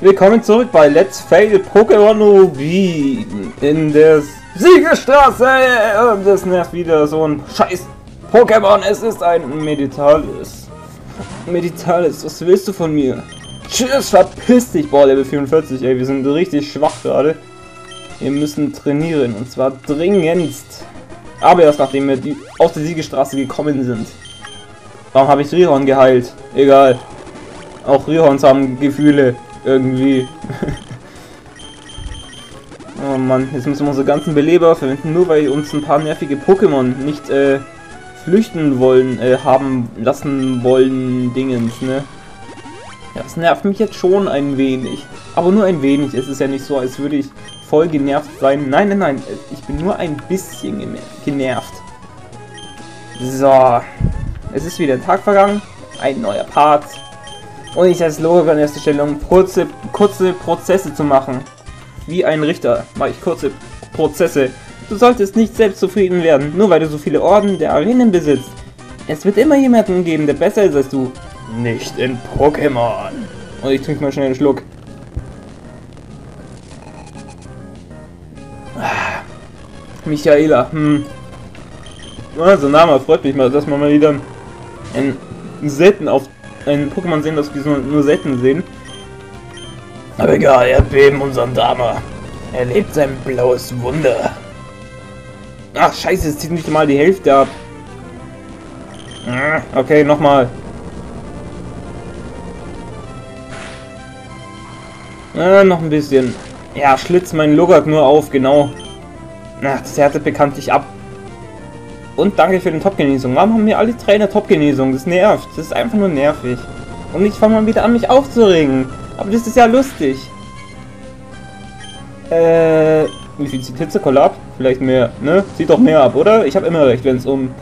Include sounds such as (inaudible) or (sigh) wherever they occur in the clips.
Willkommen zurück bei Let's Fail Pokémon Rubin in der Siegerstraße und es nervt wieder so ein scheiß Pokémon. Es ist ein Meditalis. Meditalis, was willst du von mir? Tschüss, verpiss dich, boah, Level 44, ey, wir sind richtig schwach gerade. Wir müssen trainieren und zwar dringendst. Aber erst nachdem wir die, aus der Siegestraße gekommen sind. Warum habe ich Rihorn geheilt? Egal. Auch Rihorns haben Gefühle. Irgendwie. (laughs) oh Mann, jetzt müssen wir unsere ganzen Beleber verwenden, nur weil uns ein paar nervige Pokémon nicht äh, flüchten wollen, äh, haben lassen wollen, Dingens, ne? Ja, das nervt mich jetzt schon ein wenig. Aber nur ein wenig. Es ist ja nicht so, als würde ich voll genervt sein. Nein, nein, nein. Ich bin nur ein bisschen genervt. So. Es ist wieder ein Tag vergangen. Ein neuer Part. Und ich als Logiker an erster Stelle, um kurze, kurze Prozesse zu machen. Wie ein Richter mache ich kurze Prozesse. Du solltest nicht selbst zufrieden werden, nur weil du so viele Orden der Arenen besitzt. Es wird immer jemanden geben, der besser ist als du. Nicht in Pokémon. Und ich trinke mal schnell einen Schluck. Ah, Michaela, hm. Also Name freut mich mal, dass man mal wieder einen selten auf einen Pokémon sehen, das wir so nur selten sehen. Aber egal, Erdbeben und Sandama. Er lebt sein blaues Wunder. Ach scheiße, es zieht nicht mal die Hälfte ab. Ah, okay, nochmal. Ah, noch ein bisschen. Ja, schlitz meinen Logak nur auf, genau. Ach, das härtet bekanntlich ab. Und danke für den Top-Genesung. Warum haben mir alle Trainer Top-Genesung? Das nervt. Das ist einfach nur nervig. Und ich fange mal wieder an, mich aufzuregen. Aber das ist ja lustig. Äh, wie viel zieht Hitzekoller ab? Vielleicht mehr, ne? Zieht doch mehr ab, oder? Ich habe immer recht, wenn es um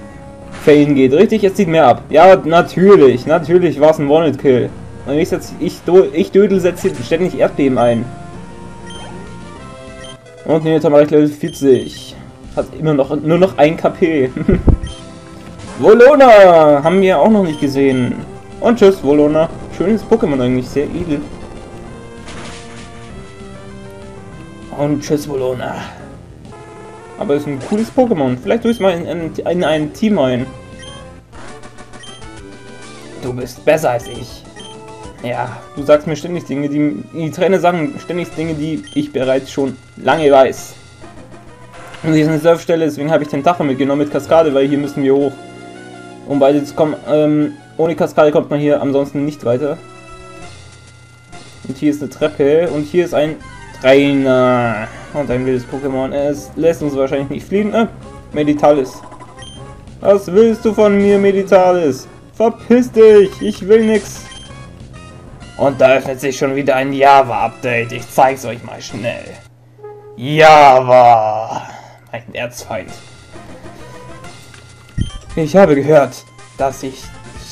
Fällen geht. Richtig, es zieht mehr ab. Ja, natürlich. Natürlich war es ein One-Kill. Und ich, setz, ich, ich Dödel setze ständig Erdbeben ein. Und ne, jetzt haben wir Level 40. Hat immer noch nur noch ein KP. Volona (laughs) haben wir auch noch nicht gesehen. Und tschüss, Volona. Schönes Pokémon eigentlich, sehr edel. Und tschüss, Volona. Aber ist ein cooles Pokémon. Vielleicht tue ich mal in, in, in ein Team ein. Du bist besser als ich. Ja, du sagst mir ständig Dinge, die... Die Trainer sagen ständig Dinge, die ich bereits schon lange weiß. Und hier ist eine Surfstelle, deswegen habe ich den Tacho mitgenommen mit Kaskade, weil hier müssen wir hoch. Um beide zu kommen. Ähm, ohne Kaskade kommt man hier ansonsten nicht weiter. Und hier ist eine Treppe und hier ist ein Trainer. Und ein wildes Pokémon. Es lässt uns wahrscheinlich nicht fliegen. Äh, Meditalis. Was willst du von mir, Meditalis? Verpiss dich, ich will nix. Und da öffnet sich schon wieder ein Java-Update. Ich zeig's euch mal schnell. Java. Ein Erzfeind. Ich habe gehört, dass sich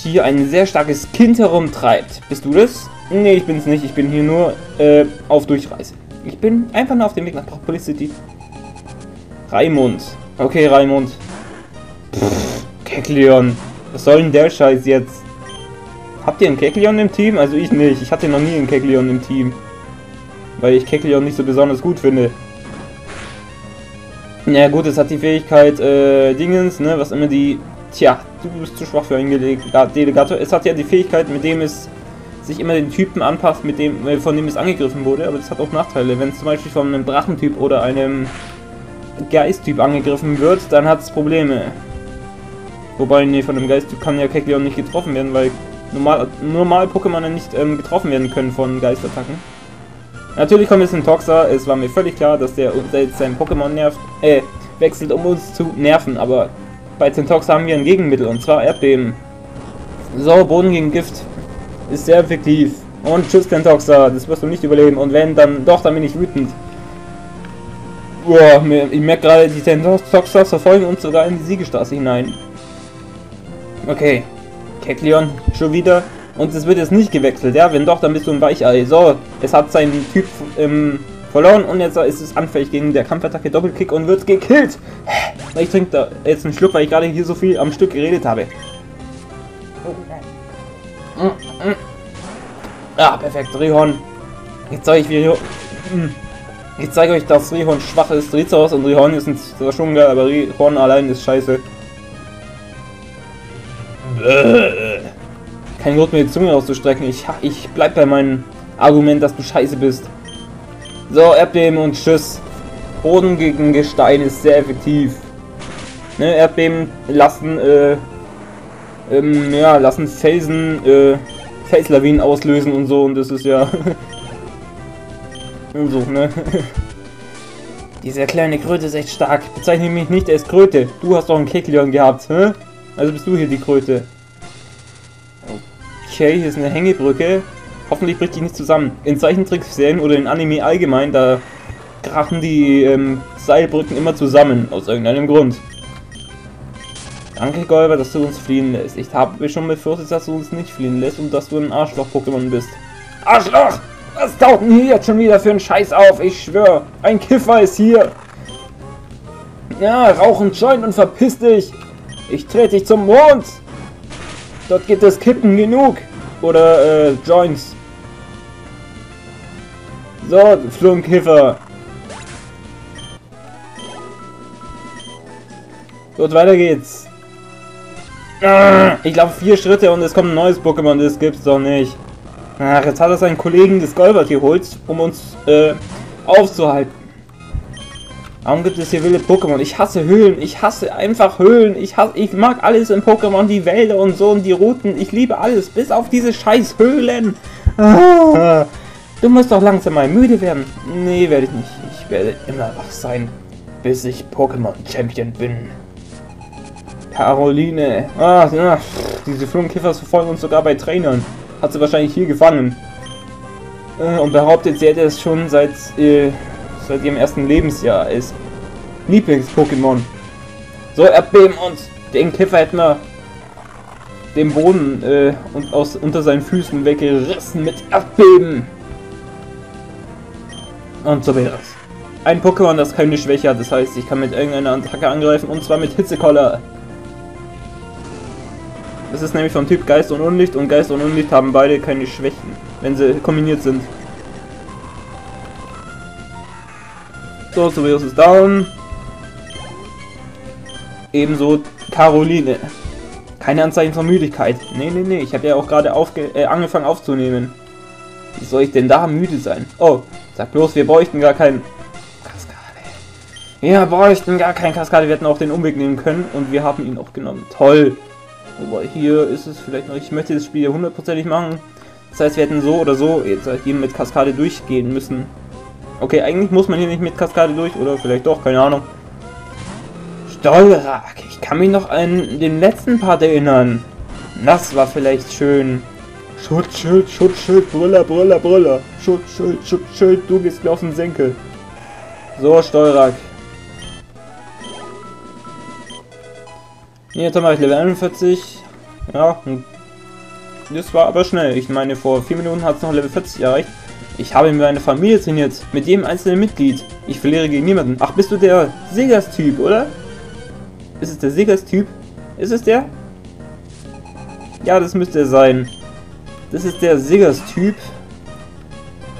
hier ein sehr starkes Kind herumtreibt. Bist du das? Nee, ich bin's nicht. Ich bin hier nur äh, auf Durchreise. Ich bin einfach nur auf dem Weg nach Propolis City. Raimund. Okay, Raimund. Pff, Kekleon. Was soll denn der Scheiß jetzt? Habt ihr einen Kekleon im Team? Also ich nicht. Ich hatte noch nie einen Kekleon im Team. Weil ich Kekleon nicht so besonders gut finde. Ja gut, es hat die Fähigkeit äh, Dingens, ne, was immer die... Tja, du bist zu schwach für einen Delegator. Es hat ja die Fähigkeit, mit dem es sich immer den Typen anpasst, mit dem, äh, von dem es angegriffen wurde, aber das hat auch Nachteile. Wenn es zum Beispiel von einem Drachentyp oder einem Geisttyp angegriffen wird, dann hat es Probleme. Wobei, nee, von dem Geisttyp kann ja Kekleon nicht getroffen werden, weil normal, normal Pokémon nicht ähm, getroffen werden können von Geistattacken. Natürlich kommt jetzt ein Toxer, es war mir völlig klar, dass der, der jetzt sein Pokémon nervt, äh, wechselt, um uns zu nerven, aber bei Tentoxer haben wir ein Gegenmittel, und zwar Erdbeben. So, Boden gegen Gift ist sehr effektiv. Und tschüss Tentoxer, das wirst du nicht überleben, und wenn, dann doch, dann bin ich wütend. Boah, ich merke gerade, die Tentoxer verfolgen uns sogar in die Siegestraße hinein. Okay, Kekleon, schon wieder. Und es wird jetzt nicht gewechselt, ja? Wenn doch, dann bist du ein Weichei. So, es hat seinen Typ ähm, verloren und jetzt ist es anfällig gegen der Kampfattacke Doppelkick und wird gekillt. Ich trinke da jetzt einen Schluck, weil ich gerade hier so viel am Stück geredet habe. Ah, perfekt, Rihon. Jetzt zeige ich, wie... Hm. Ich zeige euch, dass Rihorn schwach ist. Rizos und Rihorn sind zwar schon geil, aber Rihorn allein ist scheiße. (laughs) Kein Grund, mir die Zunge auszustrecken. Ich, ich bleib bei meinem Argument, dass du scheiße bist. So, Erdbeben und Tschüss. Boden gegen Gestein ist sehr effektiv. Ne, Erdbeben lassen, äh, ähm, ja, lassen Felsen, äh, Felslawinen auslösen und so und das ist ja (laughs) und so, ne? (laughs) Dieser kleine Kröte ist echt stark. Bezeichne mich nicht als Kröte. Du hast doch einen Kekleon gehabt, hä? Also bist du hier die Kröte. Okay, hier ist eine Hängebrücke. Hoffentlich bricht die nicht zusammen. In Zeichentrickserien oder in Anime allgemein, da krachen die ähm, Seilbrücken immer zusammen. Aus irgendeinem Grund. Danke, Golber, dass du uns fliehen lässt. Ich habe schon befürchtet, dass du uns nicht fliehen lässt und dass du ein Arschloch-Pokémon bist. Arschloch! Was taucht denn hier jetzt schon wieder für ein Scheiß auf? Ich schwöre, ein Kiffer ist hier. Ja, rauch einen Joint und verpiss dich. Ich trete dich zum Mond. Dort gibt es Kippen genug. Oder, äh, Joints. So, Flunkiffer. Gut, weiter geht's. Ah, ich glaube vier Schritte und es kommt ein neues Pokémon, das gibt's doch nicht. Ach, jetzt hat er seinen Kollegen des Golbert geholt, um uns äh, aufzuhalten. Warum gibt es hier wilde Pokémon? Ich hasse Höhlen. Ich hasse einfach Höhlen. Ich, hasse, ich mag alles in Pokémon, die Wälder und so und die Routen. Ich liebe alles, bis auf diese scheiß Höhlen. Ah, (laughs) du musst doch langsam mal müde werden. Nee, werde ich nicht. Ich werde immer wach sein, bis ich Pokémon Champion bin. Caroline. Ah, ja, diese Flunkiffer verfolgen uns sogar bei Trainern hat sie wahrscheinlich hier gefangen. Äh, und behauptet, sie hätte es schon seit, äh, seit ihrem ersten Lebensjahr als Lieblings-Pokémon. So, Erdbeben und den Kiffer hätten wir den Boden äh, und aus, unter seinen Füßen weggerissen mit Erdbeben. Und so wäre es. Ein Pokémon, das keine Schwäche hat, das heißt, ich kann mit irgendeiner Attacke angreifen und zwar mit Hitzekoller. Das ist nämlich vom Typ Geist und Unlicht und Geist und Unlicht haben beide keine Schwächen, wenn sie kombiniert sind. So, Sirius ist down. Ebenso Caroline. Keine Anzeichen von Müdigkeit. Nee, nee, nee. Ich habe ja auch gerade äh, angefangen aufzunehmen. Wie soll ich denn da müde sein? Oh, sag bloß, wir bräuchten gar keinen... Kaskade. Wir bräuchten gar keinen Kaskade. Wir hätten auch den Umweg nehmen können und wir haben ihn auch genommen. Toll. Wobei hier ist es vielleicht noch, ich möchte das Spiel hundertprozentig machen. Das heißt, wir hätten so oder so jetzt hier mit Kaskade durchgehen müssen. Okay, eigentlich muss man hier nicht mit Kaskade durch, oder vielleicht doch, keine Ahnung. Stolrak, ich kann mich noch an den letzten Part erinnern. Das war vielleicht schön. Schutzschild, Schutzschild, Brüller, Brüller, Brüller. Schutzschild, Schutzschild, du gehst mir auf den Senkel. So, Stolrak. Jetzt haben wir Level 41. Ja, das war aber schnell. Ich meine, vor 4 Minuten hat es noch Level 40 erreicht. Ich habe mir eine Familie trainiert, mit jedem einzelnen Mitglied. Ich verliere gegen niemanden. Ach, bist du der Segas-Typ, oder? Ist es der Segas-Typ? Ist es der? Ja, das müsste er sein. Das ist der Segas-Typ.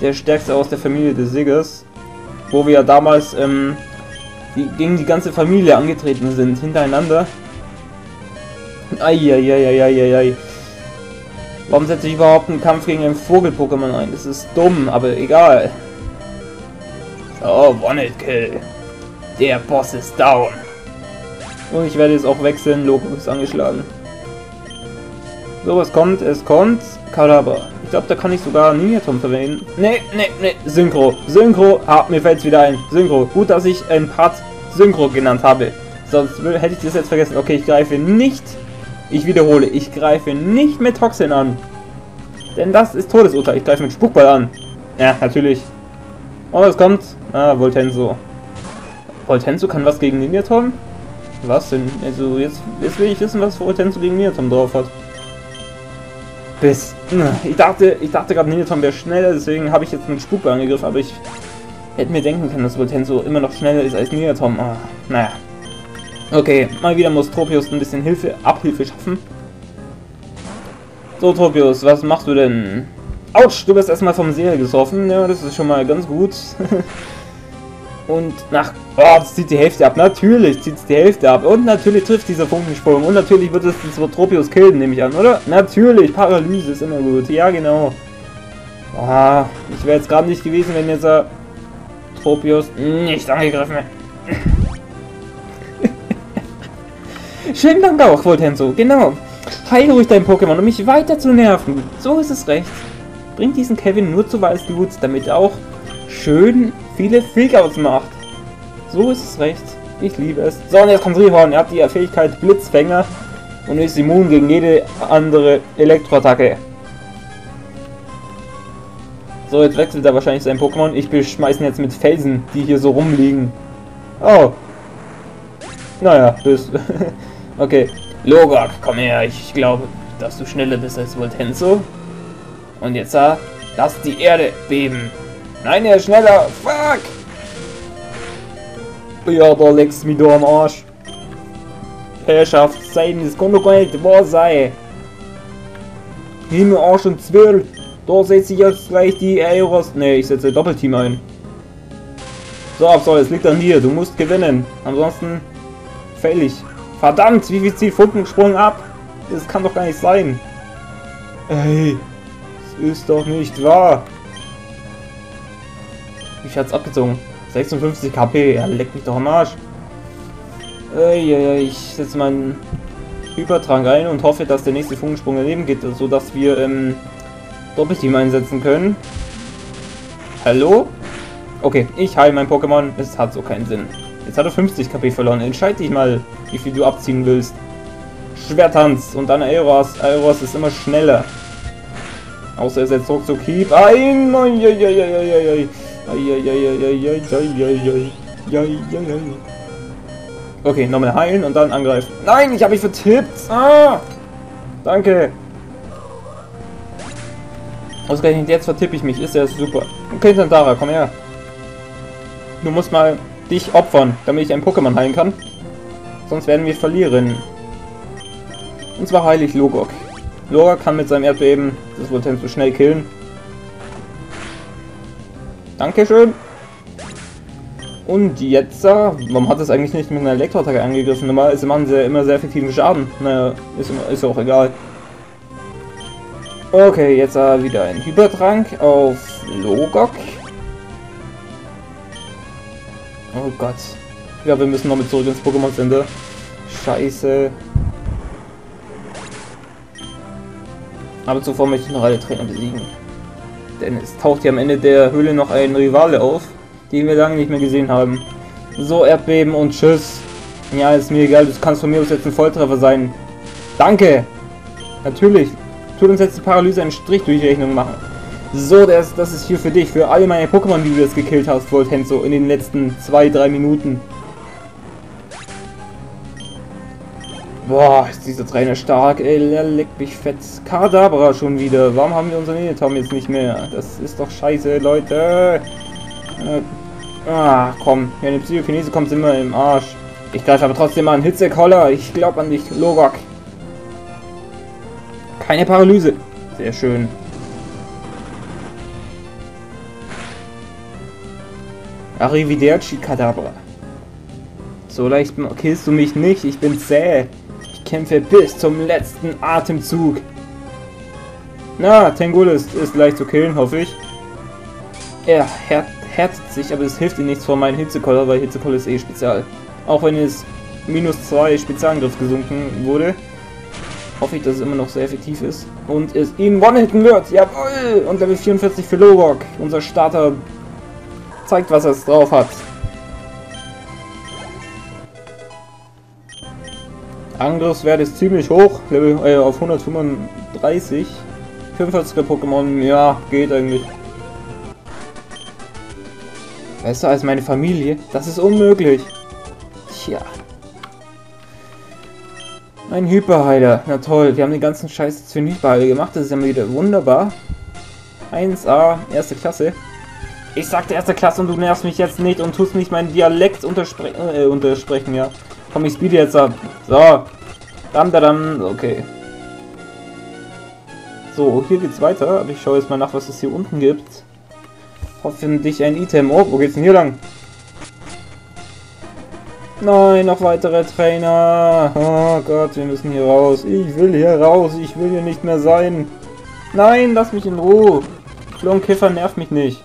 Der stärkste aus der Familie des Segas. Wo wir ja damals ähm, die, gegen die ganze Familie angetreten sind, hintereinander. Eieieiei. Warum setze ich überhaupt einen Kampf gegen ein Vogel-Pokémon ein? Das ist dumm, aber egal. So, One-Hit-Kill. Der Boss ist down. Und ich werde jetzt auch wechseln. Logo ist angeschlagen. So, was kommt? Es kommt Kadabra. Ich glaube, da kann ich sogar Ninjatom verwenden. Ne, ne, ne. Synchro. Synchro. Ah, mir fällt es wieder ein. Synchro. Gut, dass ich ein Part Synchro genannt habe. Sonst hätte ich das jetzt vergessen. Okay, ich greife nicht ich wiederhole, ich greife nicht mit Toxin an. Denn das ist Todesurteil. Ich greife mit Spukball an. Ja, natürlich. Oh, es kommt. Ah, Voltenso. Voltenso kann was gegen Ninjatom? Was denn? Also, jetzt, jetzt will ich wissen, was Voltenso gegen Ninjatom drauf hat. Bis. Ich dachte, ich dachte gerade, Ninjatom wäre schneller, deswegen habe ich jetzt mit Spukball angegriffen, aber ich hätte mir denken können, dass Voltenso immer noch schneller ist als Ninjatom. Ah, naja. Okay, mal wieder muss Tropius ein bisschen Hilfe, Abhilfe schaffen. So, Tropius, was machst du denn? Autsch, du bist erstmal vom Serie getroffen. Ja, das ist schon mal ganz gut. (laughs) Und nach... Oh, das zieht die Hälfte ab. Natürlich zieht es die Hälfte ab. Und natürlich trifft dieser Funkensprung. Und natürlich wird es das Tropius killen, nehme ich an, oder? Natürlich, Paralyse ist immer gut. Ja, genau. Ah, ich wäre jetzt gerade nicht gewesen, wenn jetzt er Tropius nicht angegriffen hätte. Schönen Dank auch, Voltenso. Genau. Heile ruhig dein Pokémon, um mich weiter zu nerven. So ist es recht. Bring diesen Kevin nur zu Weißglut, damit er auch schön viele Freakouts macht. So ist es recht. Ich liebe es. So, und jetzt kommt Rihorn. Er hat die Fähigkeit Blitzfänger und ist immun gegen jede andere Elektroattacke. So, jetzt wechselt er wahrscheinlich sein Pokémon. Ich beschmeiße ihn jetzt mit Felsen, die hier so rumliegen. Oh. Naja, bis. (laughs) okay. Logok, komm her. Ich glaube, dass du schneller bist als Voltenso. Und jetzt, ah, lass die Erde beben. Nein, er ist schneller. Fuck. Ja, da legst du mich da am Arsch. Herrschaft, sein, das kann doch gar nicht wahr sein. Himmel, Arsch und Zwirl. Da setze ich jetzt gleich die Aeros. Ne, ich setze Doppelteam ein. So, Absol, es liegt an dir. Du musst gewinnen. Ansonsten fällig. Verdammt, wie viel zieht Funkensprung ab? Das kann doch gar nicht sein. Ey, das ist doch nicht wahr. Ich hat's abgezogen. 56 KP, er leckt mich doch am Arsch. Ey, ich setze meinen Hypertrank ein und hoffe, dass der nächste Funkensprung daneben geht, sodass wir ähm, Doppelteam einsetzen können. Hallo? Okay, ich heile mein Pokémon. Es hat so keinen Sinn. Jetzt hat er 50 KP verloren. Entscheid dich mal, wie viel du abziehen willst. Schwertanz und dann Aeros. Aeros ist immer schneller. Außer er setzt ruckzuck Hieb ein. Okay, nochmal heilen und dann angreifen. Nein, ich habe mich vertippt. Ah! Danke. Ausgerechnet jetzt vertippe ich mich. Ist ja super. Okay, Santara, komm her. Du musst mal dich opfern, damit ich ein Pokémon heilen kann. Sonst werden wir verlieren. Und zwar heile ich Logok. Logok kann mit seinem Erdbeben das Volten so schnell killen. Dankeschön. Und jetzt, warum hat es eigentlich nicht mit einer Elektroattacke angegriffen? Normalerweise machen sie ja immer sehr effektiven Schaden. Naja, ist, ist auch egal. Okay, jetzt äh, wieder ein Hypertrank auf Logok. Oh Gott. Ja, wir müssen noch mit zurück ins Pokémon Center. Scheiße. Aber zuvor möchte ich noch alle Trainer besiegen. Denn es taucht hier am Ende der Höhle noch ein Rivale auf, den wir lange nicht mehr gesehen haben. So, Erdbeben und Tschüss. Ja, ist mir egal, du kannst von mir aus jetzt ein Volltreffer sein. Danke! Natürlich, tut uns jetzt die Paralyse einen Strich durch die Rechnung machen. So, das, das ist hier für dich, für alle meine Pokémon, die du jetzt gekillt hast, Voltenso, in den letzten 2-3 Minuten. Boah, ist dieser Trainer stark, ey, der leckt mich fett. Kadabra schon wieder. Warum haben wir unseren Inetom jetzt nicht mehr? Das ist doch scheiße, Leute. Äh, ah, komm. Ja, eine Psychokinese kommt immer im Arsch. Ich greife aber trotzdem an. Hitzekoller, ich glaube an dich, Logok. Keine Paralyse. Sehr schön. Arrivederci Kadabra. So leicht killst du mich nicht, ich bin zäh. Ich kämpfe bis zum letzten Atemzug. Na, Tengul ist, ist leicht zu killen, hoffe ich. Er härtet sich, aber es hilft ihm nichts vor meinem Hitzekoller, weil Hitzekoller ist eh spezial. Auch wenn es minus 2 Spezialangriff gesunken wurde hoffe ich, dass es immer noch sehr effektiv ist. Und es ihn one-hitten wird. Jawohl! Und Level 44 für Logok. Unser Starter zeigt, was er drauf hat. Angriffswert ist ziemlich hoch. Level äh, auf 135. 45er Pokémon, ja, geht eigentlich. Besser als meine Familie? Das ist unmöglich. Tja. Ein Hyperheiler. Na toll, wir haben den ganzen Scheiß den Hyperheiler gemacht. Das ist ja wieder wunderbar. 1A, erste Klasse. Ich sagte erste Klasse und du nervst mich jetzt nicht und tust nicht meinen Dialekt unterspre äh, untersprechen, ja. Komm, ich speede jetzt ab. So. Dam, da, dam. Okay. So, hier geht's weiter, aber ich schaue jetzt mal nach, was es hier unten gibt. Hoffentlich ein Item. Oh, wo geht's denn hier lang? Nein, noch weitere Trainer. Oh Gott, wir müssen hier raus. Ich will hier raus. Ich will hier nicht mehr sein. Nein, lass mich in Ruhe. Klonkiffer nervt mich nicht.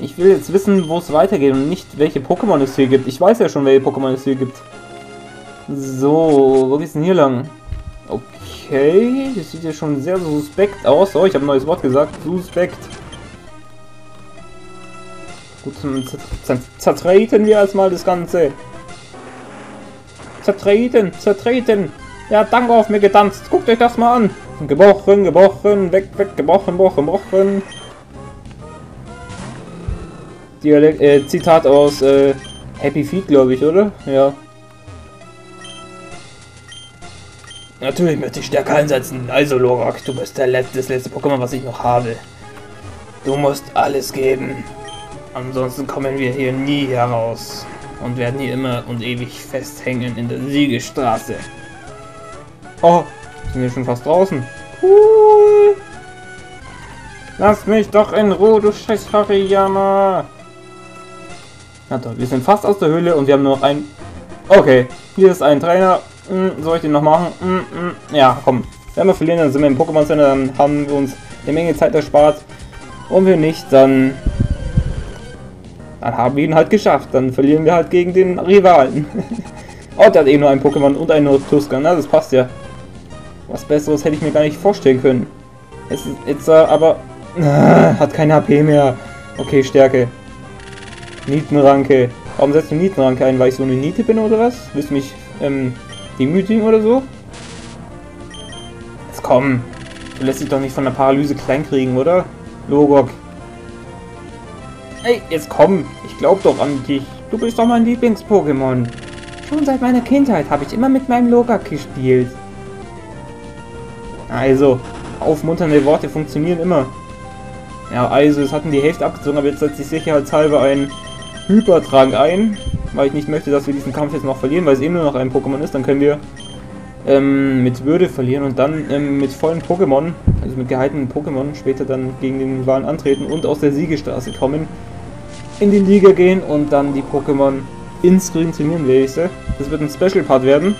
Ich will jetzt wissen, wo es weitergeht und nicht, welche Pokémon es hier gibt. Ich weiß ja schon, welche Pokémon es hier gibt. So, wo geht's denn hier lang? Okay, das sieht ja schon sehr suspekt aus. Oh, ich habe ein neues Wort gesagt. Suspekt. Gut, dann zertreten wir erstmal das Ganze. Zertreten, zertreten. Ja, danke auf mir getanzt. Guckt euch das mal an. Gebrochen, gebrochen, weg, weg, gebrochen, gebrochen, gebrochen. Dialekt, äh, Zitat aus äh, Happy Feet, glaube ich, oder? Ja. Natürlich möchte ich stärker einsetzen. Also, Lorak, du bist der letzte, das letzte Pokémon, was ich noch habe. Du musst alles geben. Ansonsten kommen wir hier nie heraus. Und werden hier immer und ewig festhängen in der Siegestraße. Oh, sind wir schon fast draußen. Cool. Lass mich doch in Ruhe, du scheiß Hariyama. Na toll, wir sind fast aus der Höhle und wir haben nur noch ein... Okay, hier ist ein Trainer. Hm, soll ich den noch machen? Hm, hm. Ja, komm. Wenn wir verlieren, dann sind wir im Pokémon Center, dann haben wir uns eine Menge Zeit erspart. Und wir nicht, dann... Dann haben wir ihn halt geschafft. Dann verlieren wir halt gegen den Rivalen. (laughs) oh, der hat eh nur ein Pokémon und einen Tuskan. Na, das passt ja. Was Besseres hätte ich mir gar nicht vorstellen können. Es ist jetzt äh, aber... (laughs) Hat keine HP mehr. Okay, Stärke. Nietenranke. Warum setzt du Nietenranke ein? Weil ich so eine Niete bin oder was? Willst du mich ähm, demütigen oder so? Jetzt komm. Du lässt dich doch nicht von der Paralyse kleinkriegen, oder? Logok. Ey, jetzt komm. Ich glaub doch an dich. Du bist doch mein Lieblings-Pokémon. Schon seit meiner Kindheit habe ich immer mit meinem Logak gespielt. Also, aufmunternde Worte funktionieren immer. Ja, also, es hatten die Hälfte abgezogen, aber jetzt setze ich sicherheitshalber einen Hypertrank ein, weil ich nicht möchte, dass wir diesen Kampf jetzt noch verlieren, weil es eben nur noch ein Pokémon ist. Dann können wir ähm, mit Würde verlieren und dann ähm, mit vollen Pokémon, also mit gehaltenen Pokémon, später dann gegen den Wahlen antreten und aus der Siegestraße kommen, in die Liga gehen und dann die Pokémon ins Grün trainieren, wenigste. Das wird ein Special Part werden.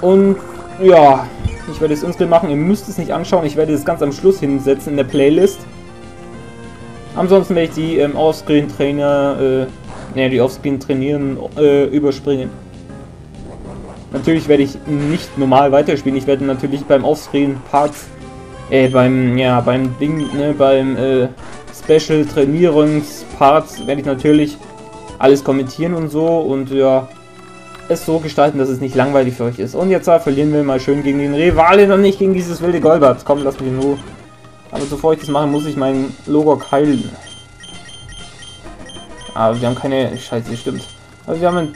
Und ja, ich werde es insgesamt machen. Ihr müsst es nicht anschauen. Ich werde es ganz am Schluss hinsetzen in der Playlist. Ansonsten werde ich die ähm, Offscreen-Trainer, äh, ne, die Offscreen trainieren, äh, überspringen. Natürlich werde ich nicht normal weiterspielen. Ich werde natürlich beim Offscreen-Part, äh, beim, ja, beim Ding, ne, beim, äh, Special-Trainierungs-Part werde ich natürlich alles kommentieren und so und ja, es so gestalten, dass es nicht langweilig für euch ist. Und jetzt verlieren wir mal schön gegen den Rivalen und nicht gegen dieses wilde Golbert. Komm, lass mich Ruhe. Aber bevor ich das mache, muss ich meinen Logok heilen. Aber wir haben keine... Scheiße, stimmt. Aber wir haben eine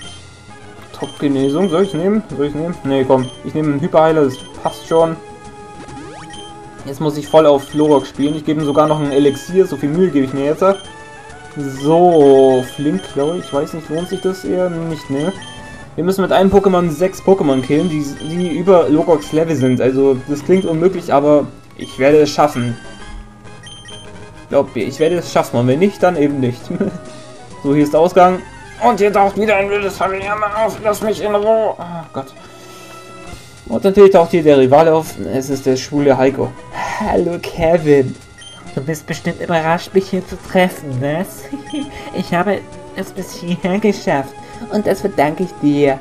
Top-Genesung. Soll ich nehmen? Soll ich nehmen? Ne, komm. Ich nehme einen Hyperheiler, das passt schon. Jetzt muss ich voll auf Logok spielen. Ich gebe ihm sogar noch ein Elixier. So viel Mühe gebe ich mir jetzt. So, Flink, glaube ich. Ich weiß nicht, lohnt sich das eher nicht, ne? Wir müssen mit einem Pokémon sechs Pokémon killen, die, die über Logoks Level sind. Also, das klingt unmöglich, aber ich werde es schaffen. Glaubt mir, ich werde es schaffen. Und wenn nicht, dann eben nicht. (laughs) so, hier ist der Ausgang. Und hier taucht wieder ein wildes Hariyama auf. Lass mich in Ruhe. Oh Gott. Und natürlich taucht hier der Rivale auf. Es ist der schwule Heiko. Hallo Kevin. Du bist bestimmt überrascht, mich hier zu treffen, was? (laughs) ich habe es bis hierher geschafft und das verdanke ich dir.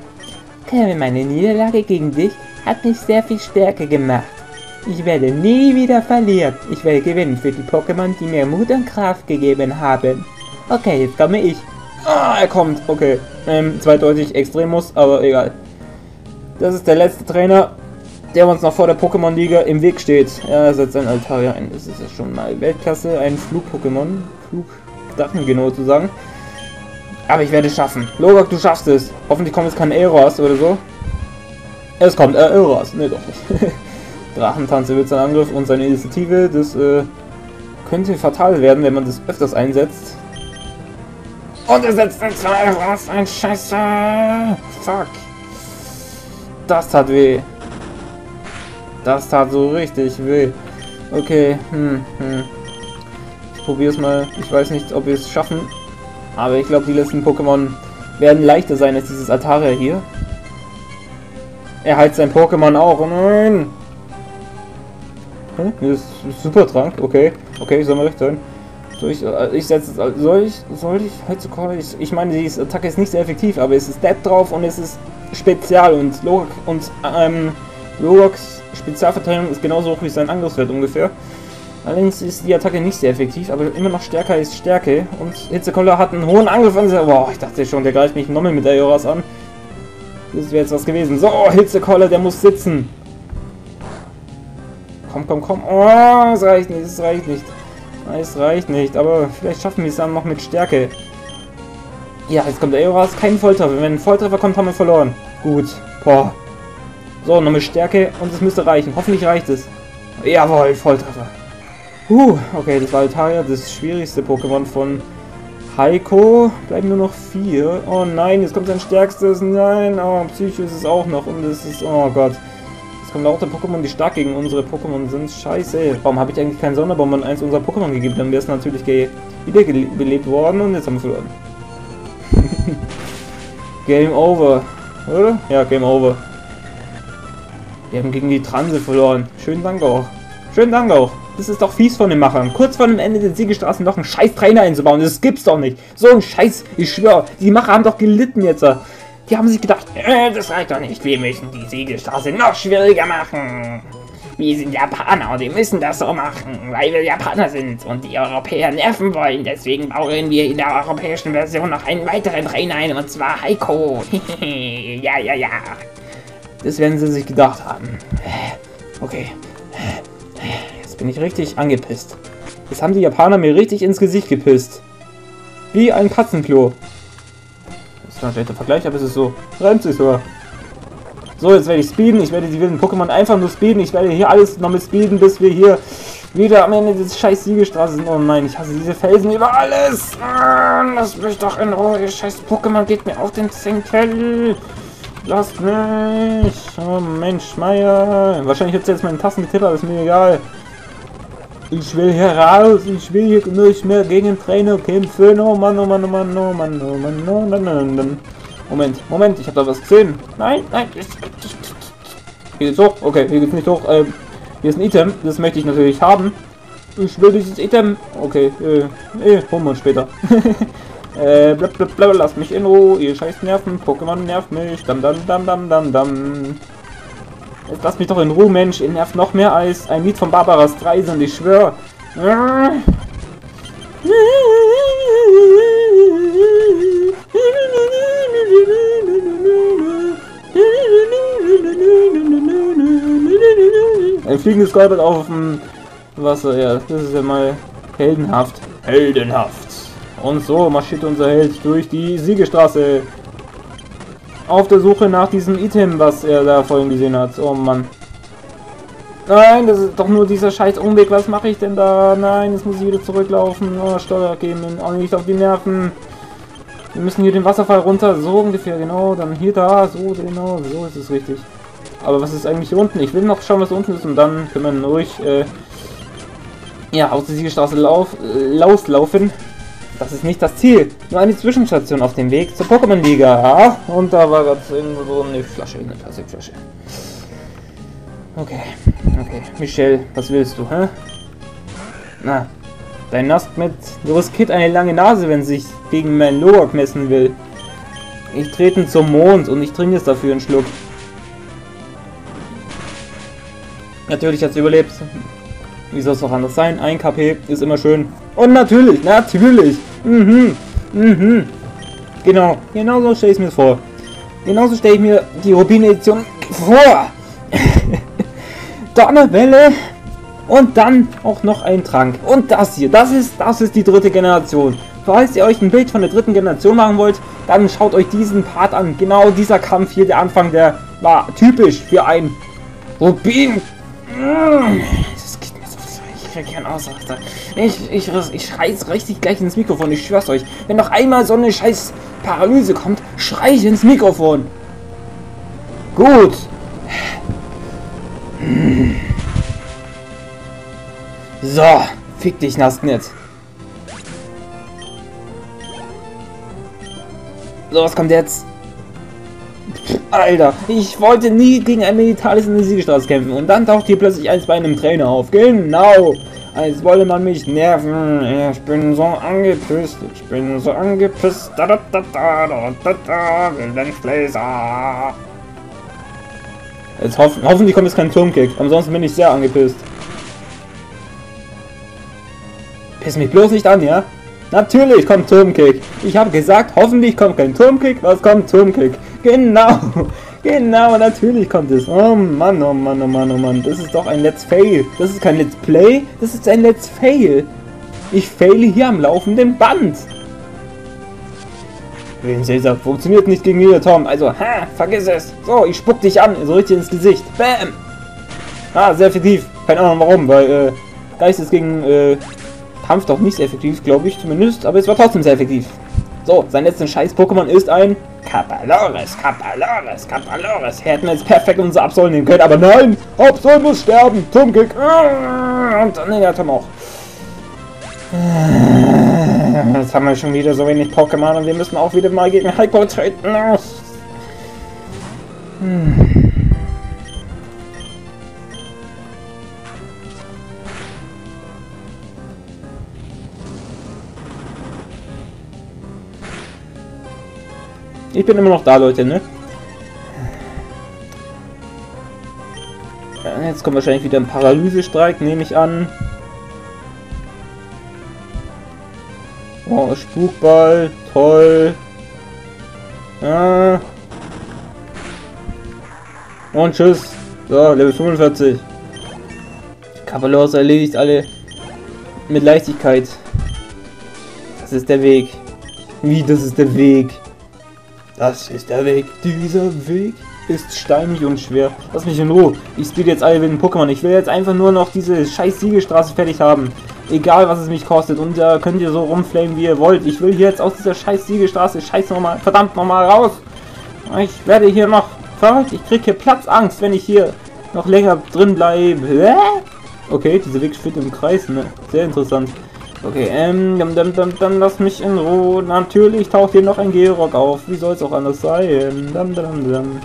Kevin, meine Niederlage gegen dich hat mich sehr viel stärker gemacht. Ich werde nie wieder verlieren. Ich werde gewinnen für die Pokémon, die mir Mut und Kraft gegeben haben. Okay, jetzt komme ich. Ah, er kommt. Okay. Ähm, zweideutig Extremus, aber egal. Das ist der letzte Trainer, der uns noch vor der Pokémon-Liga im Weg steht. Er setzt ein Altaria ein. Das ist ja schon mal Weltklasse. Ein Flug-Pokémon. Flug-Drachen, genau zu sagen. Aber ich werde es schaffen. Logok, du schaffst es. Hoffentlich kommt jetzt kein Eros oder so. Es kommt äh, Eros. Ne, doch nicht. (laughs) Drachentanze wird sein Angriff und seine Initiative. Das äh, könnte fatal werden, wenn man das öfters einsetzt. Und er setzt ein zwei raus. Ein Scheiße. Fuck. Das tat weh. Das tat so richtig weh. Okay, hm, hm. Ich probiere es mal. Ich weiß nicht, ob wir es schaffen. Aber ich glaube, die letzten Pokémon werden leichter sein als dieses Altaria hier. Er heilt sein Pokémon auch. Oh nein! Hm? Ist super Trank. Okay. Okay, soll mal recht sein. Soll ich, äh, ich setze es. Soll ich. Soll ich. Heutzutage. Ich, ich meine, die Attacke ist nicht sehr effektiv, aber es ist Dead drauf und es ist Spezial und Logok und ähm, Spezialverteilung ist genauso hoch wie sein Angriffswert ungefähr. Allerdings ist die Attacke nicht sehr effektiv, aber immer noch stärker ist Stärke. Und Hitzekoller hat einen hohen Angriff an sich. Boah, ich dachte schon, der greift mich nochmal mit der Joras an. Das wäre jetzt was gewesen. So, Hitzekoller, der muss sitzen. Komm, komm, komm. Oh, es reicht nicht, es reicht nicht. Es reicht nicht, aber vielleicht schaffen wir es dann noch mit Stärke. Ja, jetzt kommt der Eoras, kein Volltreffer. Wenn ein Volltreffer kommt, haben wir verloren. Gut. Boah. So, noch mit Stärke und es müsste reichen. Hoffentlich reicht es. Jawohl, Volltreffer. Huh, okay, das war Altaria, das schwierigste Pokémon von Heiko. Bleiben nur noch vier. Oh nein, jetzt kommt sein stärkstes. Nein, oh, Psycho ist es auch noch. Und es ist, oh Gott. Jetzt kommen lauter Pokémon, die stark gegen unsere Pokémon sind. Scheiße. Warum habe ich eigentlich keinen Sonderbomb an eins unserer Pokémon gegeben? Dann wäre es natürlich wiederbelebt worden und jetzt haben wir verloren. (laughs) Game over. Oder? Ja, Game over. Wir haben gegen die Transe verloren. Schönen Dank auch. Schönen Dank auch. Das ist doch fies von den Machern. Kurz vor dem Ende der Siegestraße noch einen scheiß Trainer einzubauen. Das gibt's doch nicht. So ein Scheiß. Ich schwöre. Die Macher haben doch gelitten jetzt. Die haben sich gedacht, äh, das reicht doch nicht. Wir müssen die Siegestraße noch schwieriger machen. Wir sind Japaner und wir müssen das so machen, weil wir Japaner sind und die Europäer nerven wollen. Deswegen bauen wir in der europäischen Version noch einen weiteren Trainer ein, und zwar Heiko. (laughs) ja, ja, ja. Das werden sie sich gedacht haben. Okay. Jetzt bin ich richtig angepisst. Jetzt haben die Japaner mir richtig ins Gesicht gepisst. Wie ein Katzenklo. Ein schlechter Vergleich, aber es ist so. Reimt sich sogar. So, jetzt werde ich speeden. Ich werde die wilden Pokémon einfach nur speeden. Ich werde hier alles noch mit speeden, bis wir hier wieder am Ende des scheiß Siegestraße sind. Oh nein, ich hasse diese Felsen über alles. Ah, lass mich doch in Ruhe. Ihr scheiß Pokémon geht mir auf den Zenkel. Lasst mich. Oh Mensch, Meier. Wahrscheinlich hat jetzt meine Tasten getippt, aber ist mir egal. Ich will hier raus. Ich will hier nicht mehr gegen Trainer kämpfen. Oh Mann, oh Mann, oh Mann, oh Mann, oh Mann, oh Mann, oh Mann. Moment, Moment, ich habe da was gesehen. Nein, nein. Hier geht's hoch. Okay, hier geht's nicht hoch. Ähm, hier ist ein Item. Das möchte ich natürlich haben. Ich will dieses Item. Okay, äh, äh holen wir uns später. (laughs) äh, blab, lasst mich in Ruhe. Ihr scheiß Nerven. Pokémon nervt mich. Dam, dam, dam, dam, dam, dam. Jetzt lasst mich doch in Ruhe, Mensch. Ihr nervt noch mehr als ein Lied von Barbara Streisand. Ich schwöre. Ein fliegendes Goldbett auf dem Wasser, ja, das ist ja mal heldenhaft. Heldenhaft. Und so marschiert unser Held durch die Siegestraße. Auf der Suche nach diesem Item, was er da vorhin gesehen hat. Oh Mann. Nein, das ist doch nur dieser scheiß Umweg. Was mache ich denn da? Nein, jetzt muss ich wieder zurücklaufen. Oh, Steuer geben. Oh, nicht auf die Nerven. Wir müssen hier den Wasserfall runter. So ungefähr, genau. Dann hier, da. So, genau. So ist es richtig. Aber was ist eigentlich hier unten? Ich will noch schauen, was unten ist. Und dann können wir ruhig, äh, ja, aus der Siegestraße lauf, äh, lauslaufen. Das ist nicht das Ziel. Nur eine Zwischenstation auf dem Weg zur Pokémon-Liga. Und da war gerade irgendwo eine Flasche, eine Plastikflasche. Okay, okay. Michelle, was willst du, hä? Na, dein Nast mit... Du riskiert eine lange Nase, wenn sich gegen meinen Logok messen will. Ich trete zum Mond und ich trinke es dafür einen Schluck. Natürlich hat sie überlebt. Wie soll es auch anders sein? Ein KP ist immer schön. Und natürlich, natürlich. Mhm, mhm. Genau, genau so stelle ich mir vor. Genauso stelle ich mir die Rubin-Edition vor. (laughs) Donnerwelle und dann auch noch ein Trank. Und das hier, das ist, das ist die dritte Generation. Falls ihr euch ein Bild von der dritten Generation machen wollt, dann schaut euch diesen Part an. Genau dieser Kampf hier, der Anfang, der war typisch für ein Rubin. So Ich krieg keinen Ausraster. Ich, ich, ich schrei's richtig gleich ins Mikrofon, ich schwör's euch. Wenn noch einmal so eine scheiß Paralyse kommt, schrei ich ins Mikrofon. Gut. So, fick dich, Nasknet. So, was kommt jetzt? Alter, ich wollte nie gegen ein Militaris in der Siegestraße kämpfen und dann taucht hier plötzlich eins bei einem Trainer auf. Genau! Als wolle man mich nerven. Ich bin so angepisst. Ich bin so angepisst. Da da da da da da da. Wildensbläser. Jetzt hoff hoffentlich kommt jetzt kein Turmkick. Ansonsten bin ich sehr angepisst. Piss mich bloß nicht an, ja? Natürlich kommt Turmkick. Ich habe gesagt, hoffentlich kommt kein Turmkick. Was kommt? Turmkick. Genau. (laughs) Genau, natürlich kommt es. Oh Mann, oh Mann, oh Mann, oh Mann. Das ist doch ein Let's Fail. Das ist kein Let's Play. Das ist ein Let's Fail. Ich faile hier am laufenden Band. Cäsar funktioniert nicht gegen mir, Tom. Also, ha, vergiss es. So, ich spuck dich an, so richtig ins Gesicht. Bam. Ah, sehr effektiv. Keine Ahnung warum, weil äh, Geist ist gegen äh, Kampf doch nicht sehr effektiv, glaube ich zumindest. Aber es war trotzdem sehr effektiv. So, sein letzter Scheiß-Pokémon ist ein Kapalores, Kapalores, Kapalores. Hätten jetzt perfekt unser Absol nehmen können, aber nein! Absol muss sterben! Turmkick! Und dann der Tom auch. Jetzt haben wir schon wieder so wenig Pokémon und wir müssen auch wieder mal gegen Hypo treten. Hm. Ich bin immer noch da, Leute, ne? Jetzt kommt wahrscheinlich wieder ein Paralysestreik, nehme ich an. Oh, Spukball, toll. Ja. Und tschüss. So, Level 45. Kavalos erledigt alle mit Leichtigkeit. Das ist der Weg. Wie, das ist der Weg? Das ist der Weg. Dieser Weg ist steinig und schwer. Lass mich in Ruhe. Ich spiele jetzt alle wilden Pokémon. Ich will jetzt einfach nur noch diese scheiß Siegelstraße fertig haben. Egal, was es mich kostet. Und da könnt ihr so rumflamen, wie ihr wollt. Ich will hier jetzt aus dieser scheiß Siegelstraße, scheiß nochmal, verdammt nochmal raus. Ich werde hier noch verrückt. Ich kriege hier Platzangst, wenn ich hier noch länger drin bleibe. Okay, dieser Weg führt im Kreis, ne? Sehr interessant. Okay, ähm, dann, dann, dann, lass mich in Ruhe. Natürlich taucht hier noch ein Georock auf. Wie soll es auch anders sein? Dann, dann, dann.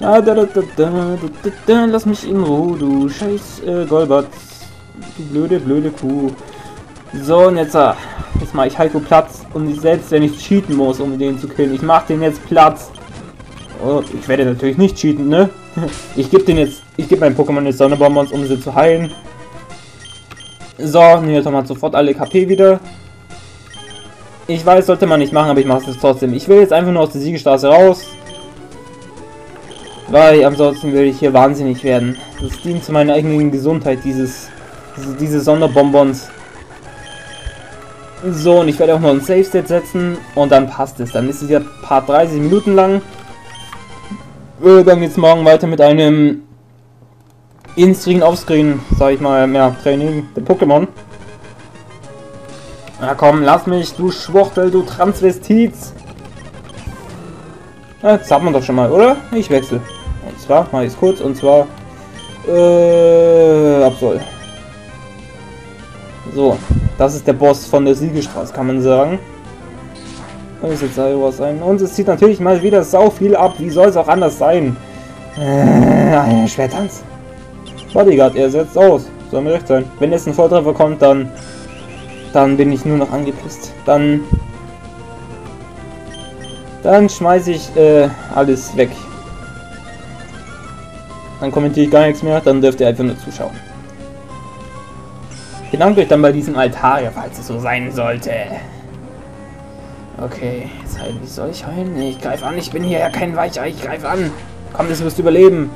Ah, da, da, da, da, da, da, lass mich in Ruhe, du scheiß äh, Golbert. Du blöde, blöde Kuh. So, und jetzt, äh, jetzt mache ich Heiko Platz. Und selbst wenn ich cheaten muss, um den zu killen, ich mache den jetzt Platz. Oh, ich werde natürlich nicht cheaten, ne? (laughs) Ich gebe den jetzt, ich gebe meinen Pokémon jetzt Sonnenbonbons, um sie zu heilen. So, Neotom hat sofort alle KP wieder. Ich weiß, sollte man nicht machen, aber ich mache es trotzdem. Ich will jetzt einfach nur aus der Siegestraße raus. Weil ansonsten würde ich hier wahnsinnig werden. Das dient zu meiner eigenen Gesundheit, dieses, diese, diese Sonderbonbons. So, und ich werde auch noch ein Save State setzen und dann passt es. Dann ist es ja Part 30 Minuten lang. Dann geht es morgen weiter mit einem in-Screen, Offscreen, sag ich mal, mehr Training der Pokémon. Na komm, lass mich, du Schwuchtel, du Transvestiz. Ja, das hat man doch schon mal, oder? Ich wechsle. Und zwar, mal ich kurz, und zwar, äh, Absol. So, das ist der Boss von der Siegestraße, kann man sagen. Da ist jetzt was ein. Und es zieht natürlich mal wieder sau viel ab. Wie soll es auch anders sein? Äh, Schwertanz. Bodyguard, er setzt aus. Soll mir recht sein. Wenn jetzt ein Volltreffer kommt, dann dann bin ich nur noch angepisst. Dann dann schmeiße ich äh, alles weg. Dann kommentiere ich gar nichts mehr, dann dürft ihr einfach nur zuschauen. Bedankt euch dann bei diesem Altar, falls es so sein sollte. Okay, jetzt heilen. Wie soll ich heilen? Nee, ich greife an. Ich bin hier ja kein Weichei. Ich greife an. Komm, das wirst du überleben.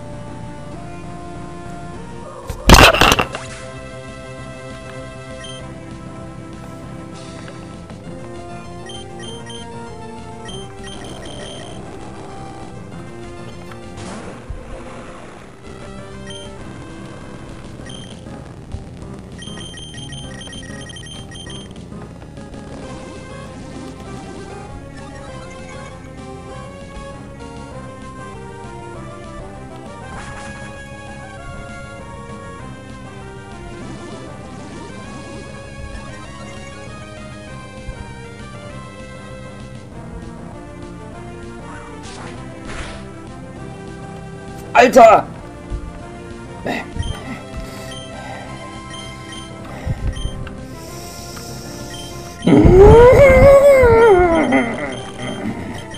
Alter!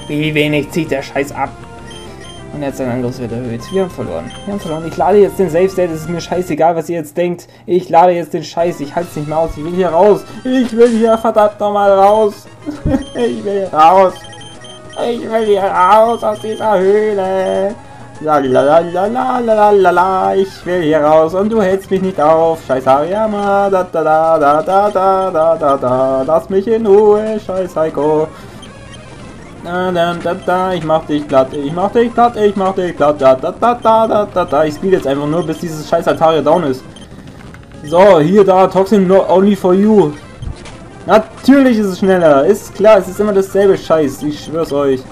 Wie wenig zieht der Scheiß ab? Und jetzt sein Angriffswert erhöht. Wir haben verloren. Wir haben verloren. Ich lade jetzt den Safe State. Es ist mir scheißegal, was ihr jetzt denkt. Ich lade jetzt den Scheiß. Ich halte es nicht mehr aus. Ich will hier raus. Ich will hier verdammt nochmal raus. (laughs) ich will hier raus. Ich will hier raus aus dieser Höhle. Lalalala, ich will hier raus und du hältst mich nicht auf. Scheiß Hariyama, da da da da da da da da da. Lass mich in Ruhe, scheiß Heiko. Da, da, da, da, ich mach dich platt, ich mach dich platt, ich mach dich platt, da, da, da, da, da, da, da. Ich spiele jetzt einfach nur, bis dieses scheiß Altaria down ist. So, hier, da, Toxin no, only for you. Natürlich ist es schneller, ist klar, es ist immer dasselbe Scheiß, ich schwör's euch.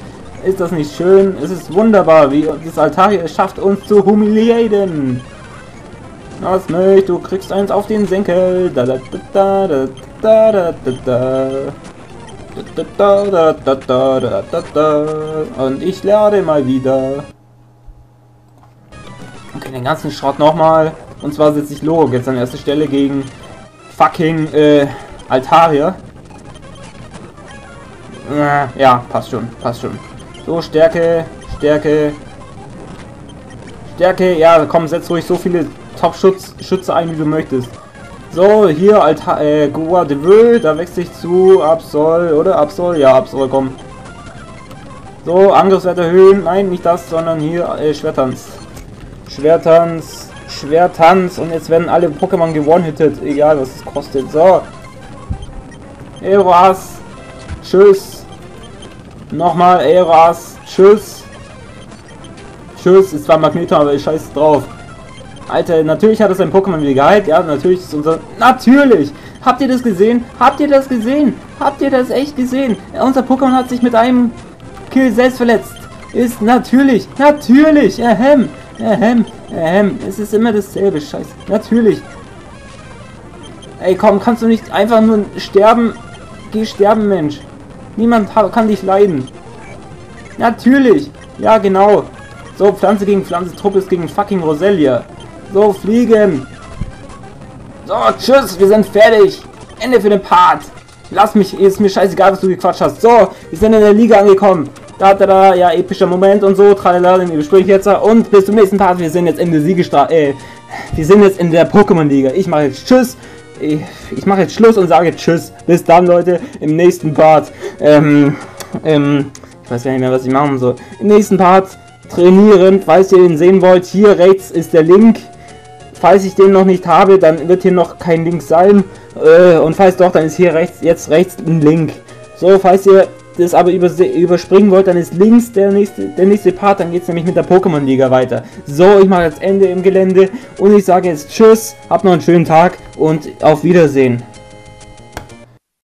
Ist das nicht schön? Es ist wunderbar, wie das Altaria es schafft, uns zu humiliaten. Was möchtest du? kriegst eins auf den Senkel. Da da da da da da da da. Da, da, da, da, da, da, da, Und ich lade mal wieder. Okay, den ganzen Schrott nochmal. Und zwar setze ich Logok jetzt an erste Stelle gegen fucking äh, Altaria. Ja, passt schon, passt schon. So, Stärke, Stärke, Stärke. Ja, komm, setz ruhig so viele Top-Schütze ein, wie du möchtest. So, hier Alta äh, Goa de Vö, da wechsle ich zu Absol, oder? Absol? Ja, Absol, komm. So, Angriffswert erhöhen. Nein, nicht das, sondern hier äh, Schwertanz. Schwertanz, Schwertanz. Und jetzt werden alle Pokémon gewonnen-hitted, egal was es kostet. So. Eras. Tschüss. Nochmal, Eras. Tschüss. Tschüss. Es war Magneto, aber ich scheiße drauf. Alter, natürlich hat es ein Pokémon wieder geheilt. Ja, natürlich ist unser... Natürlich! Habt ihr das gesehen? Habt ihr das gesehen? Habt ihr das echt gesehen? Unser Pokémon hat sich mit einem Kill selbst verletzt. Ist natürlich, natürlich, ahem, ahem, ahem. Es ist immer dasselbe, scheiße. Natürlich. Ey, komm, kannst du nicht einfach nur sterben? Geh sterben, Mensch. Niemand kann dich leiden. Natürlich. Ja, genau. So, Pflanze gegen Pflanze, Truppe ist gegen fucking Roselia. So, fliegen. So, tschüss, wir sind fertig. Ende für den Part. Lass mich, ist mir scheißegal, was du gequatscht hast. So, wir sind in der Liga angekommen. Da, da, da, ja, epischer Moment und so, tralala, den überspringe ich jetzt. Und bis zum nächsten Part, wir sind jetzt in der Siegestra äh, wir sind jetzt in der Pokémon-Liga. Ich mache jetzt Tschüss ich, ich mache jetzt Schluss und sage Tschüss. Bis dann, Leute, im nächsten Part. Ähm, ähm, ich weiß gar nicht mehr, was ich machen soll. Im nächsten Part trainieren, falls ihr den sehen wollt. Hier rechts ist der Link. Falls ich den noch nicht habe, dann wird hier noch kein Link sein. Äh, und falls doch, dann ist hier rechts, jetzt rechts ein Link. So, falls ihr das aber überspringen wollt, dann ist links der nächste, der nächste Part, dann geht es nämlich mit der Pokémon-Liga weiter. So, ich mache jetzt Ende im Gelände und ich sage jetzt Tschüss, habt noch einen schönen Tag und auf Wiedersehen.